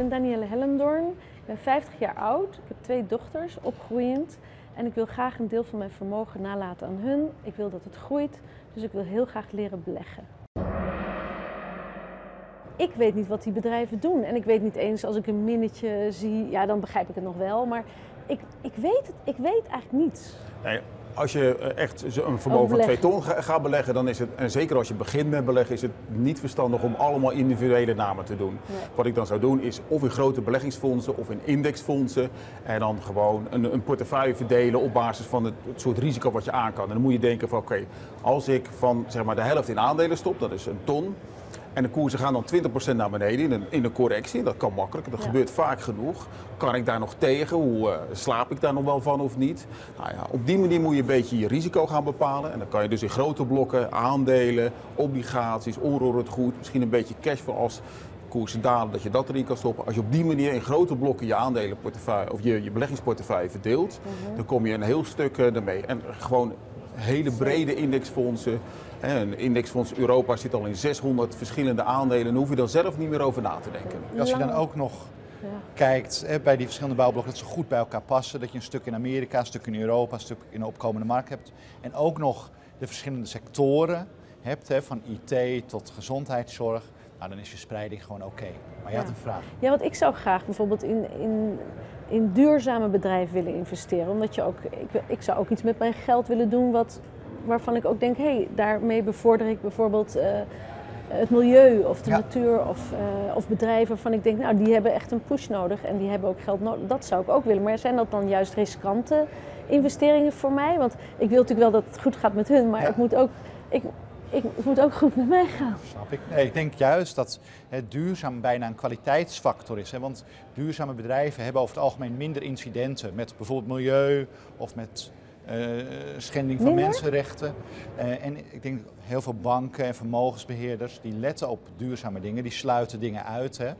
ben Danielle Hellendoorn. Ik ben 50 jaar oud. Ik heb twee dochters, opgroeiend. En ik wil graag een deel van mijn vermogen nalaten aan hun. Ik wil dat het groeit, dus ik wil heel graag leren beleggen. Ik weet niet wat die bedrijven doen. En ik weet niet eens als ik een minnetje zie, ja, dan begrijp ik het nog wel. Maar ik, ik, weet, het, ik weet eigenlijk niets. Nee, als je eh, echt een vermogen van 2 ton gaat beleggen, dan is het, en zeker als je begint met beleggen, is het niet verstandig om allemaal individuele namen te doen. Wat ik dan zou doen is of in grote beleggingsfondsen of in indexfondsen en dan gewoon een, een portefeuille verdelen op basis van het, soort risico wat je aan kan. En dan moet je denken van oké, als ik van zeg maar, de helft in aandelen stop, dat is een ton, en de koersen gaan dan 20% naar beneden in een, in een correctie. Dat kan makkelijk, dat gebeurt vaak genoeg. Kan ik daar nog tegen? Hoe uh, slaap ik daar nog wel van of niet? Nou ja, op die manier moet je een beetje je risico gaan bepalen. En dan kan je dus in grote blokken aandelen, obligaties, onroerend goed, misschien een beetje cash voor als koersen dalen, dat je dat erin kan stoppen. Als je op die manier in grote blokken je aandelenportefeuille of je, je beleggingsportefeuille verdeelt, mhm. dan kom je een heel stuk uh, ermee. En gewoon hele brede indexfondsen. Een indexfonds Europa zit al in 600 verschillende aandelen. Dan hoef je dan zelf niet meer over na te denken. Als je dan ook nog kijkt hè, bij die verschillende bouwblokken, dat ze goed bij elkaar passen. Dat je een stuk in Amerika, een stuk in Europa, een stuk in de opkomende markt hebt. En ook nog de verschillende sectoren hebt, hè, van IT tot gezondheidszorg. Nou, dan is je spreiding gewoon oké. Maar je had een vraag. Ja, want ik zou graag bijvoorbeeld in, in, in duurzame bedrijven willen investeren. Omdat je ook, ik, ik zou ook iets met mijn geld willen doen wat, waarvan ik ook denk, hé, hey, daarmee bevorder ik bijvoorbeeld uh, het milieu of de natuur of, uh, of bedrijven waarvan ik denk, nou, die hebben echt een push nodig en die hebben ook geld nodig. Dat zou ik ook willen. Maar zijn dat dan juist riskante investeringen voor mij? Want ik wil natuurlijk wel dat het goed gaat met hun, maar ja. ik moet ook. Ik, ik, moet ook goed met mij gaan. Snap ik. Nee, ik denk juist dat het duurzaam bijna een kwaliteitsfactor is. Hè? Want duurzame bedrijven hebben over het algemeen minder incidenten met bijvoorbeeld milieu of met schending van mensenrechten. Uh, en ik denk heel veel banken en vermogensbeheerders die letten op duurzame dingen, die sluiten dingen uit. Hè?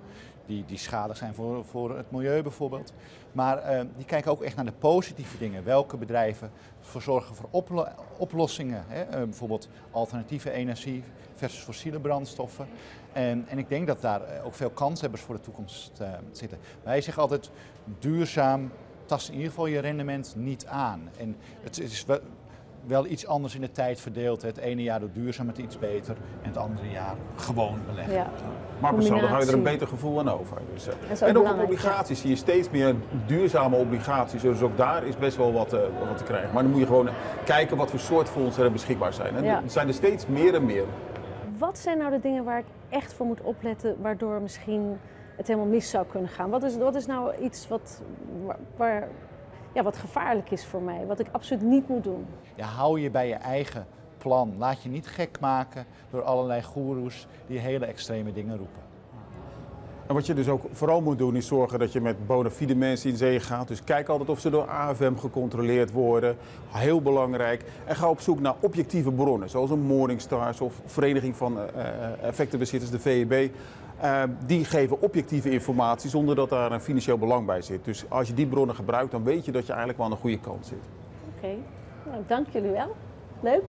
die, die schadelijk zijn voor, voor het milieu bijvoorbeeld. Maar uh, die kijken ook echt naar de positieve dingen. Welke bedrijven zorgen voor oplo oplossingen? Hè? Uh, bijvoorbeeld alternatieve energie versus fossiele brandstoffen. En, en ik denk dat daar eh, ook veel kanshebbers voor de toekomst uh, zitten. Wij zeggen altijd duurzaam tast in ieder geval je rendement niet aan. En het is wel iets anders in de tijd verdeeld. Het ene jaar doet duurzaam het iets beter en het andere jaar gewoon beleggen. Ja. Maar persoonlijk hou je er een beter gevoel aan over. Dus, uh, en ook op obligaties zie je steeds meer duurzame obligaties. Dus ook daar is best wel wat, uh, wat te krijgen. Maar dan moet je gewoon kijken wat voor soort fondsen er beschikbaar zijn. En er zijn er steeds meer en meer. Wat zijn nou de dingen waar ik echt voor moet opletten, waardoor misschien het helemaal mis zou kunnen gaan? Wat is, wat is nou iets wat, waar, ja, wat gevaarlijk is voor mij, wat ik absoluut niet moet doen. Ja, hou je bij je eigen plan. Laat je niet gek maken door allerlei goeroes die hele extreme dingen roepen. En wat je dus ook vooral moet doen is zorgen dat je met bona fide mensen in zee gaat. Dus kijk altijd of ze door AFM gecontroleerd worden. Heel belangrijk. En ga op zoek naar objectieve bronnen, zoals een Morningstars of Vereniging van uh, Effectenbezitters, de VEB. Uh, die geven objectieve informatie zonder dat daar een financieel belang bij zit. Dus als je die bronnen gebruikt, dan weet je dat je eigenlijk wel aan de goede kant zit. Oké, nou, dank jullie wel. Leuk.